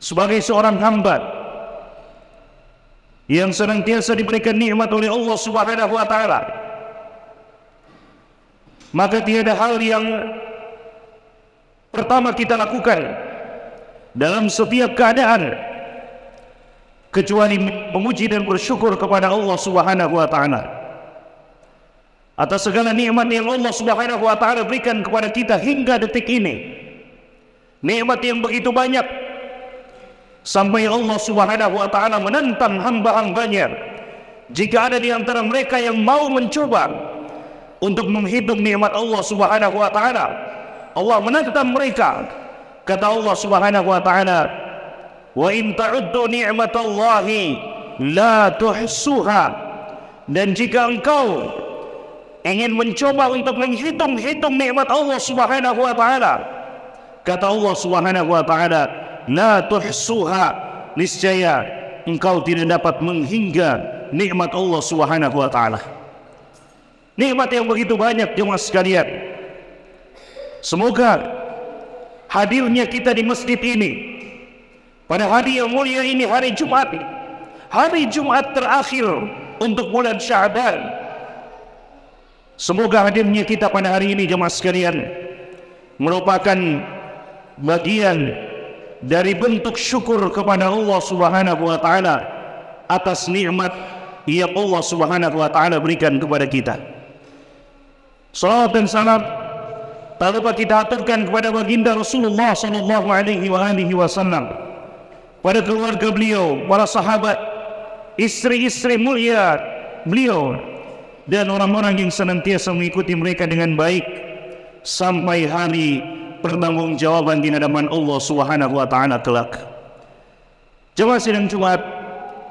sebagai seorang hamba yang senantiasa diberikan nikmat oleh Allah Subhanahu wa taala maka tiada hal yang pertama kita lakukan dalam setiap keadaan kecuali memuji dan bersyukur kepada Allah Subhanahu wa taala atas segala nikmat yang Allah Subhanahu wa taala berikan kepada kita hingga detik ini. Nikmat yang begitu banyak sampai Allah Subhanahu wa taala menentang hamba-hambanya jika ada di antara mereka yang mau mencoba untuk menghitung nikmat Allah Subhanahu wa taala Allah menentang mereka kata Allah Subhanahu wa taala wa in ta'uddu ni'matallahi la tuhsuha dan jika engkau ingin mencoba untuk menghitung-hitung nikmat Allah Subhanahu wa taala. Kata Allah Subhanahu wa taala, "La tuhsuha." Niscaya engkau tidak dapat menghingga nikmat Allah Subhanahu wa taala. Nikmat yang begitu banyak jemaah sekalian. Semoga hadirnya kita di masjid ini pada hari yang mulia ini hari Jumat. Hari Jumat terakhir untuk bulan Sya'ban Semoga hadirnya kita pada hari ini jemaah sekalian merupakan bagian dari bentuk syukur kepada Allah Subhanahu wa taala atas nikmat yang Allah Subhanahu wa taala berikan kepada kita. Salawat dan salam tak lupa kita aturkan kepada baginda Rasulullah sallallahu alaihi wasallam pada keluarga beliau, para sahabat, istri-istri mulia beliau dan orang-orang yang senantiasa mengikuti mereka dengan baik sampai hari pertanggungjawaban di hadapan Allah Subhanahu wa taala kelak. Jemaah sidang Jumat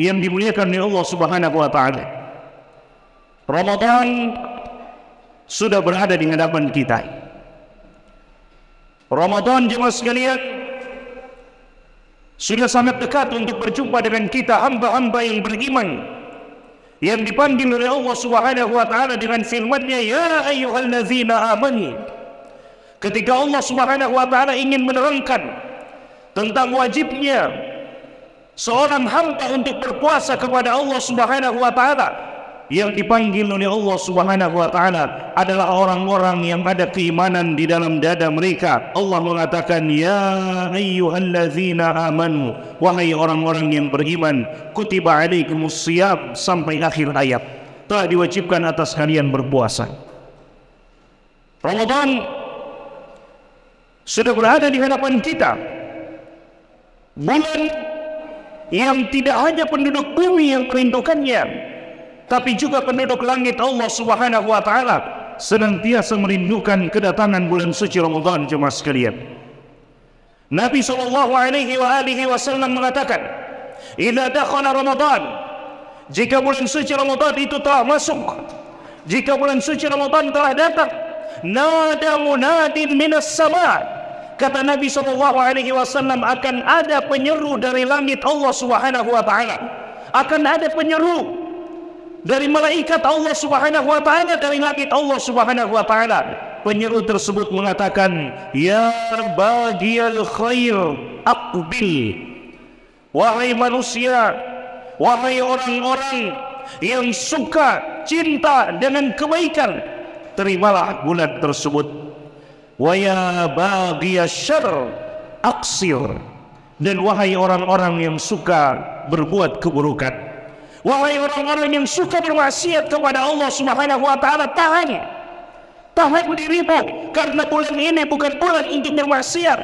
yang dimuliakan oleh Allah Subhanahu wa taala. Ramadan sudah berada di hadapan kita. Ramadan jemaah sekalian sudah sangat dekat untuk berjumpa dengan kita hamba-hamba yang beriman yang dipanggil oleh Allah Subhanahu wa taala dengan firman-Nya ya ayyuhallazina amanu ketika Allah Subhanahu wa taala ingin menerangkan tentang wajibnya seorang hamba untuk berpuasa kepada Allah Subhanahu wa taala yang dipanggil oleh Allah Subhanahu wa taala adalah orang-orang yang ada keimanan di dalam dada mereka. Allah mengatakan ya ayyuhallazina amanu wahai orang-orang yang beriman kutiba alaikumus sampai akhir ayat. Telah diwajibkan atas kalian berpuasa. Ramadan sudah berada di hadapan kita. Bulan yang tidak hanya penduduk bumi yang merindukannya, tapi juga penduduk langit Allah Subhanahu wa taala senantiasa merindukan kedatangan bulan suci Ramadan jemaah sekalian. Nabi sallallahu alaihi wa alihi wasallam mengatakan, "Idza dakhala Ramadan, jika bulan suci Ramadan itu telah masuk, jika bulan suci Ramadan telah datang, nada munadin minas sama' kata Nabi sallallahu alaihi wasallam akan ada penyeru dari langit Allah Subhanahu wa taala. Akan ada penyeru dari malaikat Allah Subhanahu wa taala dari langit Allah Subhanahu wa taala. Penyeru tersebut mengatakan, "Ya bagiyal khair, aqbil." Wahai manusia, wahai orang-orang yang suka cinta dengan kebaikan, terimalah bulan tersebut. Wa ya syarr, aqsir. Dan wahai orang-orang yang suka berbuat keburukan, Wahai orang-orang yang suka bermaksiat kepada Allah Subhanahu wa taala, tahan. Tahan dirimu karena bulan ini bukan bulan untuk bermaksiat.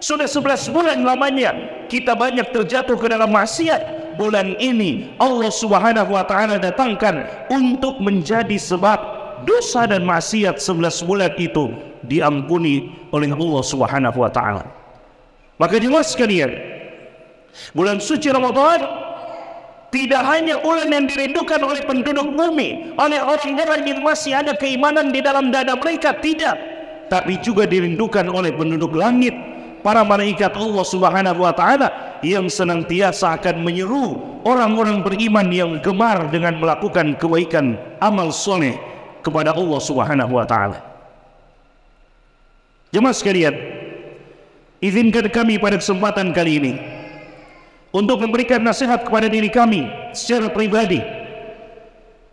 Sudah 11 bulan lamanya kita banyak terjatuh ke dalam maksiat. Bulan ini Allah Subhanahu wa taala datangkan untuk menjadi sebab dosa dan maksiat 11 bulan itu diampuni oleh Allah Subhanahu wa taala. Maka jemaah sekalian, bulan suci Ramadan tidak hanya bulan yang dirindukan oleh penduduk bumi, oleh orang-orang yang masih ada keimanan di dalam dada mereka, tidak. Tapi juga dirindukan oleh penduduk langit, para malaikat Allah Subhanahu wa taala yang senantiasa akan menyeru orang-orang beriman yang gemar dengan melakukan kebaikan amal soleh kepada Allah Subhanahu wa taala. Jemaah sekalian, izinkan kami pada kesempatan kali ini untuk memberikan nasihat kepada diri kami secara pribadi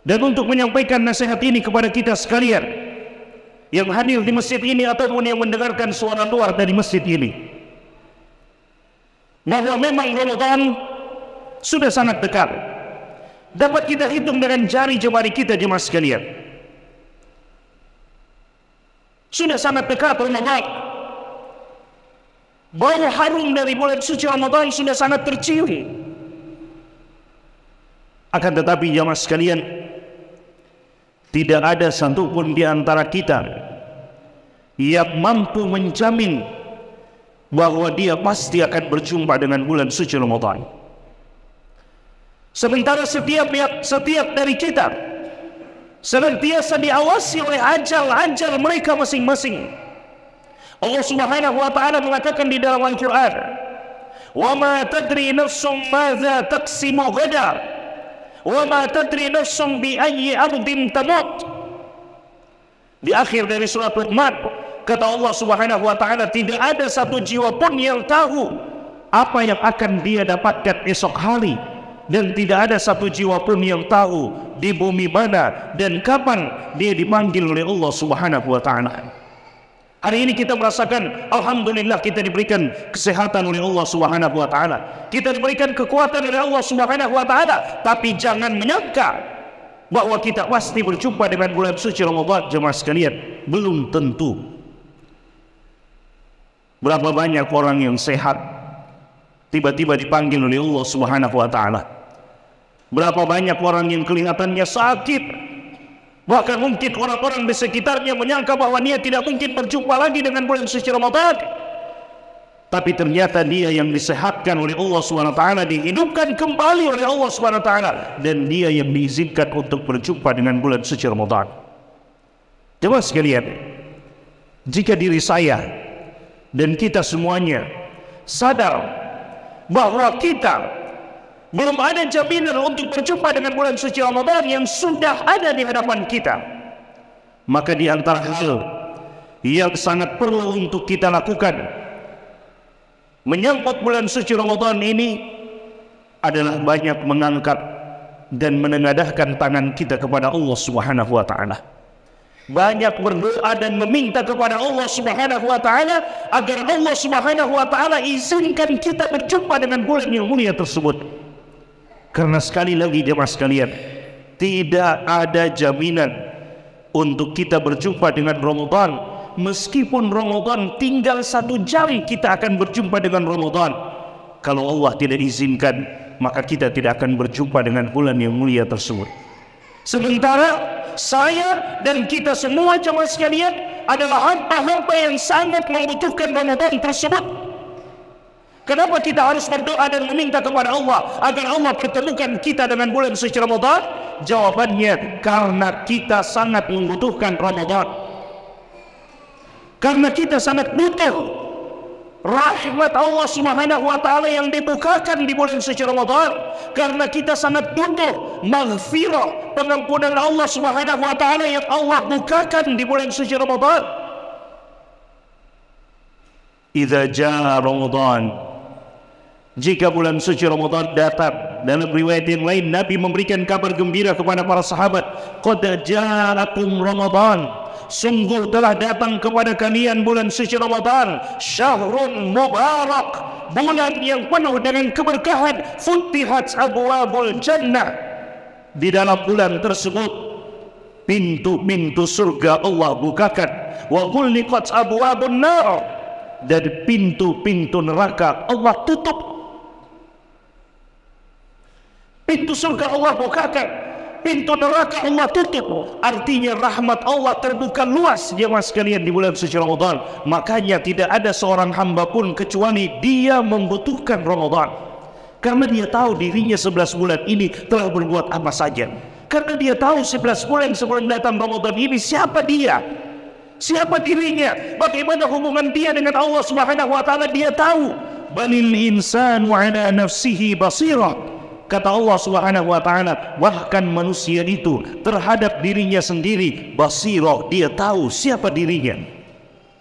dan untuk menyampaikan nasihat ini kepada kita sekalian yang hadir di masjid ini ataupun yang mendengarkan suara luar dari masjid ini. Bahwa memang Ramadan sudah sangat dekat. Dapat kita hitung dengan jari jemari kita jemaah sekalian sudah sangat dekat Ramadan Bau harum dari bulan suci Ramadan sudah sangat tercium. Akan tetapi jamaah sekalian, tidak ada satupun di antara kita yang mampu menjamin bahwa dia pasti akan berjumpa dengan bulan suci Ramadan. Sementara setiap setiap dari kita senantiasa diawasi oleh ajal-ajal mereka masing-masing. Allah Subhanahu wa taala mengatakan di dalam Al-Qur'an, "Wa ma tadri nafsum madza taqsimu ghada, wa ma tadri nafsum bi ayyi ardin tamut." Di akhir dari surat Luqman, kata Allah Subhanahu wa taala, tidak ada satu jiwa pun yang tahu apa yang akan dia dapatkan esok hari dan tidak ada satu jiwa pun yang tahu di bumi mana dan kapan dia dipanggil oleh Allah Subhanahu wa taala. Hari ini kita merasakan alhamdulillah kita diberikan kesehatan oleh Allah Subhanahu wa taala. Kita diberikan kekuatan oleh Allah Subhanahu wa taala, tapi jangan menyangka bahwa kita pasti berjumpa dengan bulan suci Ramadan jemaah sekalian. Belum tentu. Berapa banyak orang yang sehat tiba-tiba dipanggil oleh Allah Subhanahu wa taala. Berapa banyak orang yang kelihatannya sakit Bahkan mungkin orang-orang di sekitarnya menyangka bahwa dia tidak mungkin berjumpa lagi dengan bulan suci Ramadan. Tapi ternyata dia yang disehatkan oleh Allah SWT, dihidupkan kembali oleh Allah SWT. Dan dia yang diizinkan untuk berjumpa dengan bulan suci Ramadan. Coba sekalian, jika diri saya dan kita semuanya sadar bahwa kita belum ada jaminan untuk berjumpa dengan bulan suci Ramadan yang sudah ada di hadapan kita. Maka di antara hal yang sangat perlu untuk kita lakukan menyangkut bulan suci Ramadan ini adalah banyak mengangkat dan menengadahkan tangan kita kepada Allah Subhanahu wa taala. Banyak berdoa dan meminta kepada Allah Subhanahu wa taala agar Allah Subhanahu wa taala izinkan kita berjumpa dengan bulan yang mulia tersebut. Karena sekali lagi jemaah sekalian, tidak ada jaminan untuk kita berjumpa dengan Ramadan. Meskipun Ramadan tinggal satu jari kita akan berjumpa dengan Ramadan. Kalau Allah tidak izinkan, maka kita tidak akan berjumpa dengan bulan yang mulia tersebut. Sementara saya dan kita semua jemaah sekalian adalah hamba-hamba yang sangat membutuhkan Ramadan tersebut. Kenapa kita harus berdoa dan meminta kepada Allah agar Allah pertemukan kita dengan bulan suci Ramadan? Jawabannya karena kita sangat membutuhkan Ramadan. Karena kita sangat butuh rahmat Allah Subhanahu wa taala yang dibukakan di bulan suci Ramadan karena kita sangat butuh maghfirah pengampunan Allah Subhanahu wa taala yang Allah bukakan di bulan suci Ramadan. Idza jaa Ramadan jika bulan suci Ramadan datang dalam riwayat yang lain Nabi memberikan kabar gembira kepada para sahabat qad ja'akum Ramadan. Sungguh telah datang kepada kalian bulan suci Ramadan syahrun mubarak bulan yang penuh dengan keberkahan futihat abwabul jannah. Di dalam bulan tersebut pintu-pintu surga Allah bukakan. Wa ghulqat abwabun nar. Dan pintu-pintu neraka Allah tutup Pintu surga Allah bukakan. Pintu neraka Allah tutup. Artinya rahmat Allah terbuka luas jemaah sekalian di bulan suci Ramadan. Makanya tidak ada seorang hamba pun kecuali dia membutuhkan Ramadan. Karena dia tahu dirinya 11 bulan ini telah berbuat apa saja. Karena dia tahu 11 bulan sebelum datang Ramadan ini siapa dia. Siapa dirinya? Bagaimana hubungan dia dengan Allah Subhanahu wa taala? Dia tahu. Balil insan wa ala nafsihi basirah Kata Allah Subhanahu wa taala, bahkan manusia itu terhadap dirinya sendiri basirah, dia tahu siapa dirinya.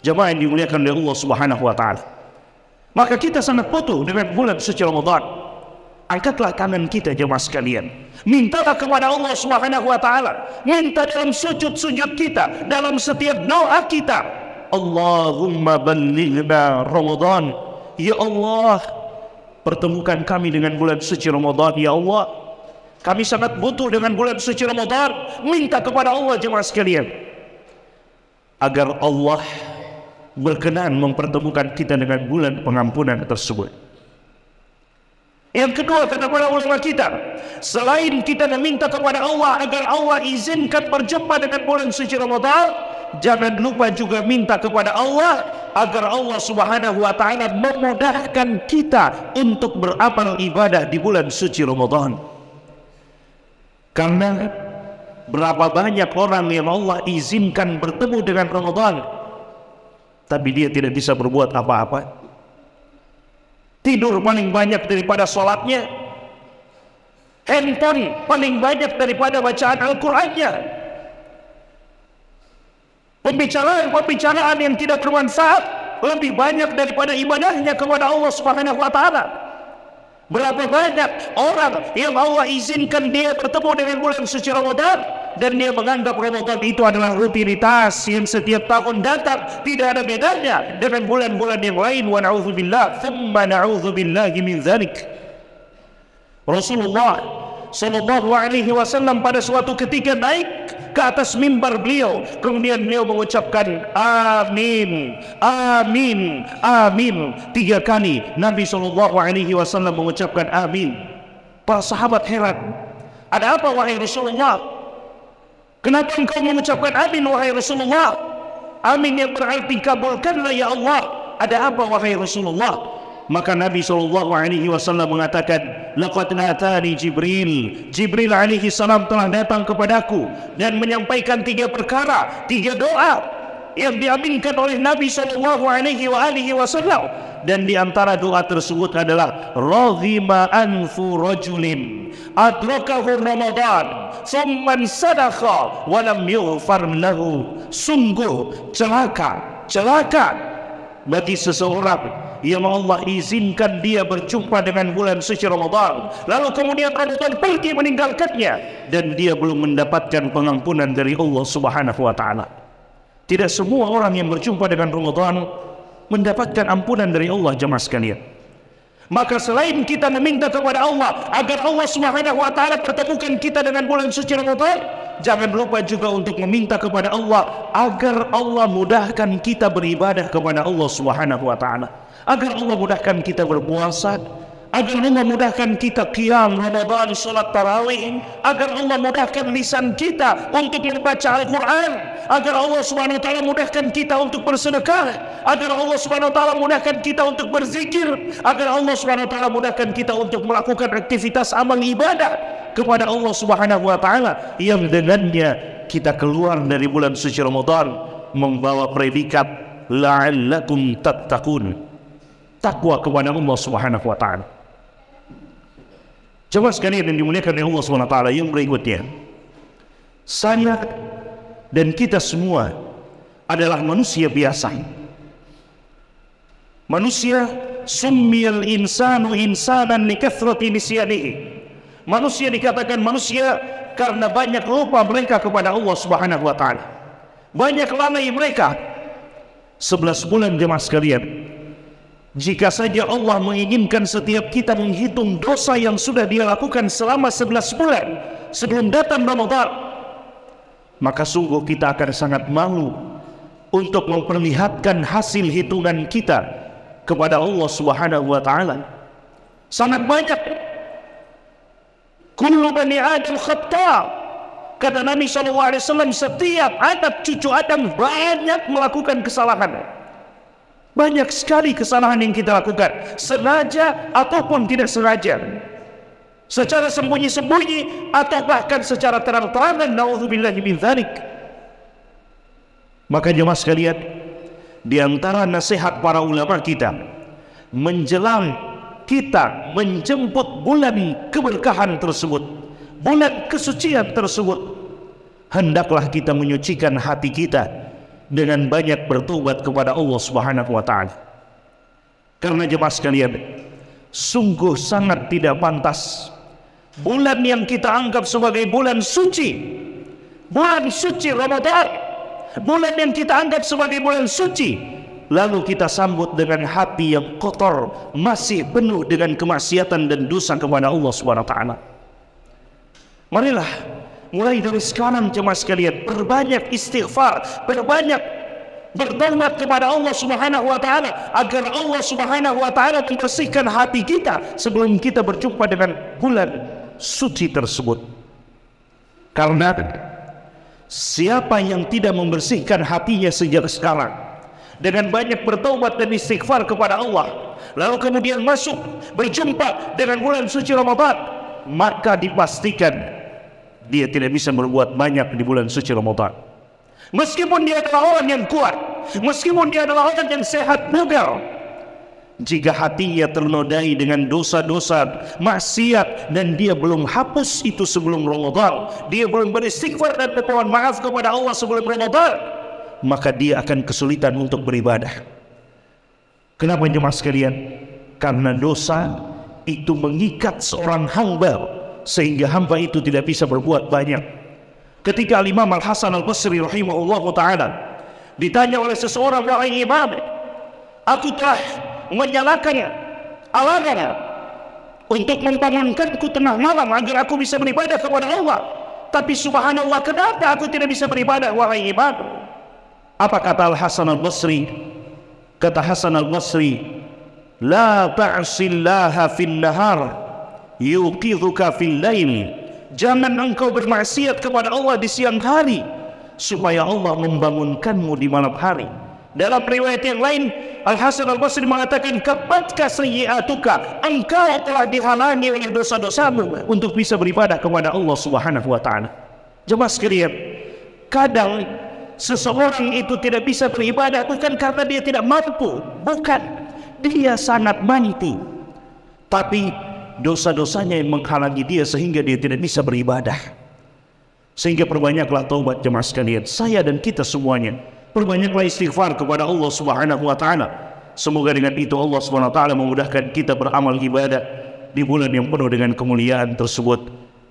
Jemaah yang dimuliakan oleh Allah Subhanahu wa taala. Maka kita sangat butuh dengan bulan suci Ramadan. Angkatlah tangan kita jemaah sekalian. Mintalah kepada Allah Subhanahu wa taala. Minta dalam sujud-sujud kita, dalam setiap doa kita. Allahumma ballighna Ramadan. Ya Allah, pertemukan kami dengan bulan suci Ramadan ya Allah. Kami sangat butuh dengan bulan suci Ramadan. Minta kepada Allah jemaah sekalian. Agar Allah berkenan mempertemukan kita dengan bulan pengampunan tersebut. Yang kedua kata para ulama kita, selain kita meminta kepada Allah agar Allah izinkan berjumpa dengan bulan suci Ramadan, jangan lupa juga minta kepada Allah agar Allah Subhanahu wa taala memudahkan kita untuk beramal ibadah di bulan suci Ramadan. Karena berapa banyak orang yang Allah izinkan bertemu dengan Ramadan tapi dia tidak bisa berbuat apa-apa tidur paling banyak daripada sholatnya handphone paling banyak daripada bacaan Al-Qurannya pembicaraan-pembicaraan yang tidak bermanfaat lebih banyak daripada ibadahnya kepada Allah Subhanahu wa taala. Berapa banyak orang yang Allah izinkan dia bertemu dengan bulan suci Ramadan dan dia menganggap Ramadan itu adalah rutinitas yang setiap tahun datang. Tidak ada bedanya dengan bulan-bulan yang lain. Wa na'udzubillah thumma na'udzubillahi min dzalik Rasulullah sallallahu alaihi wasallam pada suatu ketika naik ke atas mimbar beliau. Kemudian beliau mengucapkan amin amin amin. Tiga kali Nabi sallallahu alaihi wasallam mengucapkan amin. Para sahabat heran. Ada apa wahai Rasulullah? Kenapa engkau mengucapkan amin wahai Rasulullah? Amin yang berarti kabulkanlah ya Allah. Ada apa wahai Rasulullah maka Nabi sallallahu alaihi wasallam mengatakan laqad atani Jibril. Jibril alaihi salam telah datang kepadaku dan menyampaikan tiga perkara tiga doa yang diaminkan oleh Nabi sallallahu alaihi wa alihi wasallam. Dan di antara doa tersebut adalah raghima anfu rajulin adrakahu ramadan thumma sadaqa wa lam yughfar lahu. Sungguh celaka celaka bagi seseorang yang Allah izinkan dia berjumpa dengan bulan suci Ramadan. Lalu kemudian Ramadan pergi meninggalkannya. Dan dia belum mendapatkan pengampunan dari Allah Subhanahu wa taala. Tidak semua orang yang berjumpa dengan Ramadan mendapatkan ampunan dari Allah jemaah sekalian. Maka selain kita meminta kepada Allah agar Allah Subhanahu wa taala pertemukan kita dengan bulan suci Ramadan jangan lupa juga untuk meminta kepada Allah agar Allah mudahkan kita beribadah kepada Allah Subhanahu wa taala. Agar Allah mudahkan kita berpuasa. Agar Allah mudahkan kita qiyam Ramadan salat tarawih. Agar Allah mudahkan lisan kita untuk membaca Al-Quran. Agar Allah subhanahu wa ta'ala mudahkan kita untuk bersedekah. Agar Allah subhanahu wa ta'ala mudahkan kita untuk berzikir. Agar Allah subhanahu wa ta'ala mudahkan kita untuk melakukan aktivitas amal ibadah kepada Allah subhanahu wa ta'ala yang dengannya kita keluar dari bulan suci Ramadan membawa predikat la'allakum tattaqun takwa kepada Allah Subhanahu wa taala. Coba sekalian yang dimuliakan oleh Allah Subhanahu wa taala yang berikutnya. Saya dan kita semua adalah manusia biasa. Manusia summiyal insanu insanan likathrati nisyanihi. Manusia dikatakan manusia karena banyak lupa mereka kepada Allah Subhanahu wa taala. Banyak lalai mereka. 11 bulan jemaah sekalian jika saja Allah menginginkan setiap kita menghitung dosa yang sudah dia lakukan selama 11 bulan sebelum datang Ramadan, maka sungguh kita akan sangat malu untuk memperlihatkan hasil hitungan kita kepada Allah Subhanahu wa taala. Sangat banyak kullu bani adam khata' kata Nabi SAW setiap anak cucu Adam banyak melakukan kesalahan banyak sekali kesalahan yang kita lakukan, sengaja ataupun tidak sengaja. Secara sembunyi-sembunyi atau bahkan secara terang-terangan, naudzubillahi min. Maka jemaah sekalian, di antara nasihat para ulama kita menjelang kita menjemput bulan keberkahan tersebut, bulan kesucian tersebut, hendaklah kita menyucikan hati kita dengan banyak bertobat kepada Allah Subhanahu wa taala. Karena jemaah sekalian, sungguh sangat tidak pantas. Bulan yang kita anggap sebagai bulan suci, bulan suci Ramadan, bulan yang kita anggap sebagai bulan suci, lalu kita sambut dengan hati yang kotor, masih penuh dengan kemaksiatan dan dosa kepada Allah Subhanahu wa taala. Marilah mulai dari sekarang jemaah sekalian berbanyak istighfar, berbanyak bertobat kepada Allah Subhanahu wa taala agar Allah Subhanahu wa taala membersihkan hati kita sebelum kita berjumpa dengan bulan suci tersebut. Karena siapa yang tidak membersihkan hatinya sejak sekarang dengan banyak bertobat dan istighfar kepada Allah lalu kemudian masuk berjumpa dengan bulan suci Ramadan maka dipastikan dia tidak bisa berbuat banyak di bulan suci Ramadan. Meskipun dia adalah orang yang kuat, meskipun dia adalah orang yang sehat bugar, jika hatinya ternodai dengan dosa-dosa maksiat dan dia belum hapus itu sebelum Ramadan, dia belum beristighfar dan bermohon maaf kepada Allah sebelum Ramadan, maka dia akan kesulitan untuk beribadah. Kenapa jemaah sekalian? Karena dosa itu mengikat seorang hamba sehingga hamba itu tidak bisa berbuat banyak Ketika Imam Al-Hasan Al-Basri rahimahullah ta'ala ditanya oleh seseorang wahai imam aku telah menyalakannya alarmnya untuk membangunkanku tengah malam agar aku bisa beribadah kepada Allah tapi subhanallah kenapa aku tidak bisa beribadah wahai imam apa kata Al-Hasan Al-Basri kata Hasan Al-Basri la ta'sillaha fil nahar yuqidhuka fil lail Jangan engkau bermaksiat kepada Allah di siang hari supaya Allah membangunkanmu di malam hari. Dalam riwayat yang lain, Al Hasan Al Basri mengatakan, "Kapatkah sayyi'atuka? Engkau telah dihalangi oleh dosa-dosamu untuk bisa beribadah kepada Allah Subhanahu wa taala." Jemaah sekalian, kadang seseorang itu tidak bisa beribadah bukan karena dia tidak mampu, bukan dia sangat mampu. Tapi dosa-dosanya yang menghalangi dia sehingga dia tidak bisa beribadah. Sehingga perbanyaklah taubat jemaah sekalian, saya dan kita semuanya. Perbanyaklah istighfar kepada Allah Subhanahu wa taala. Semoga dengan itu Allah Subhanahu wa taala memudahkan kita beramal ibadah di bulan yang penuh dengan kemuliaan tersebut.